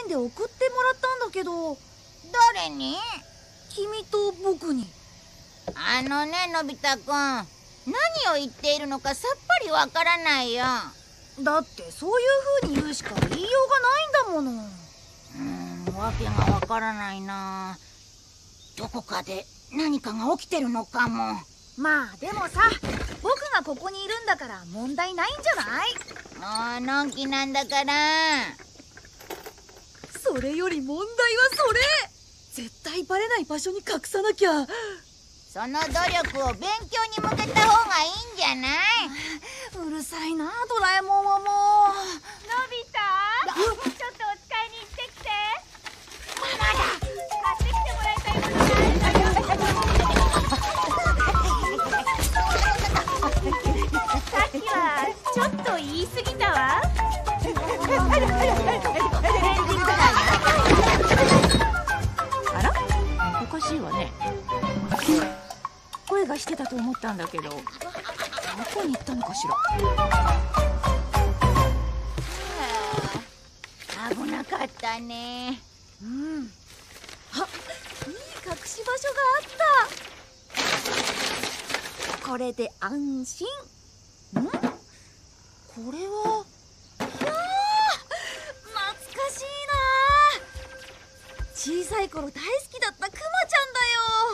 シンで送ってもらったんだけど。誰に？君と僕に。あのねのび太くん。何を言っているのかさっぱりわからないよ。だってそういう風に言うしか言いようがないんだもの。うーんわけがわからないな。どこかで何かが起きてるのかも。まあでもさ僕がここにいるんだから問題ないんじゃない？もうのんきなんだからそれより問題はそれ。絶対バレない場所に隠さなきゃ。その努力を勉強に向けた方がいいんじゃない？うるさいなドラえもんはもう。のび太。ちょっとお使いに行ってきて。ママだ。買ってきてもらいたいものがあるんだよさっきはちょっと言い過ぎったんだけどどこに行ったのかしら？危なかったね。うん。あいい隠し場所があった。これで安心。ん？これは？ひゃー懐かしいな。小さい頃大好きだったクマちゃんだ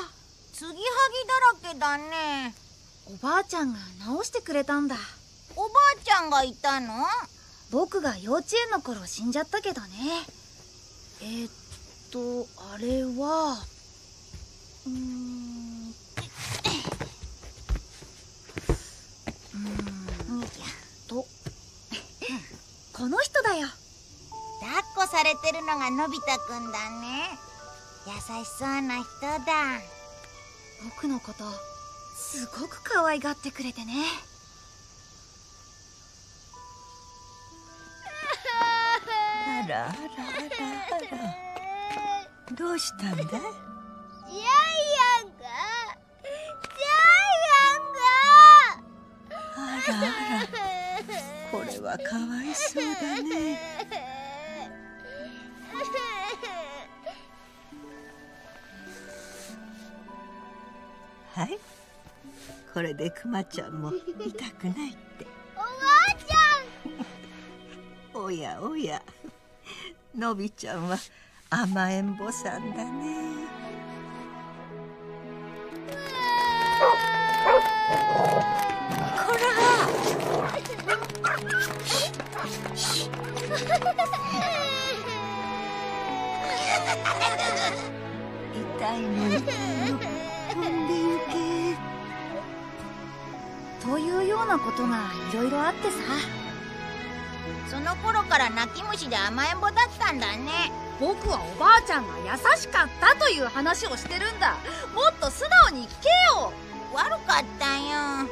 よ。継ぎはぎだらけだねおばあちゃんが直してくれたんだ。おばあちゃんがいたの？僕が幼稚園の頃死んじゃったけどね。えー、っとあれはうーんうーんと。この人だよ。抱っこされてるのがのび太くんだね。優しそうな人だ。僕のことすごく可愛がってくれてね。あらあらあらあら。どうしたんだ？いジャイアンがジあらあら。これはかわいそうだねこれでクマちゃんも痛くないって。おばあちおやおや。のびちゃんは甘えん坊さんだね。こら 痛いの痛いの飛んでゆけというようなことがいろいろあってさ。その頃から泣き虫で甘えん坊だったんだね。僕はおばあちゃんが優しかったという話をしてるんだ。もっと素直に聞けよ。悪かったよ。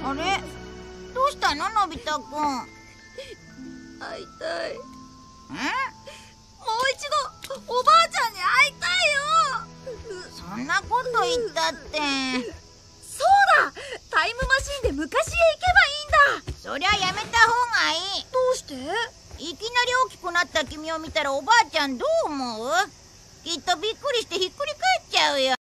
あれ？どうしたの？のび太くん会いたい。んもう一度おばあちゃんに会いたいよ。そんなこと言ったって。そうだ。タイムマシンで昔へ行けばいいんだ。そりゃやめた方がいい。どうして？いきなり大きくなった君を見たらおばあちゃんどう思う？きっとびっくりしてひっくり返っちゃうよ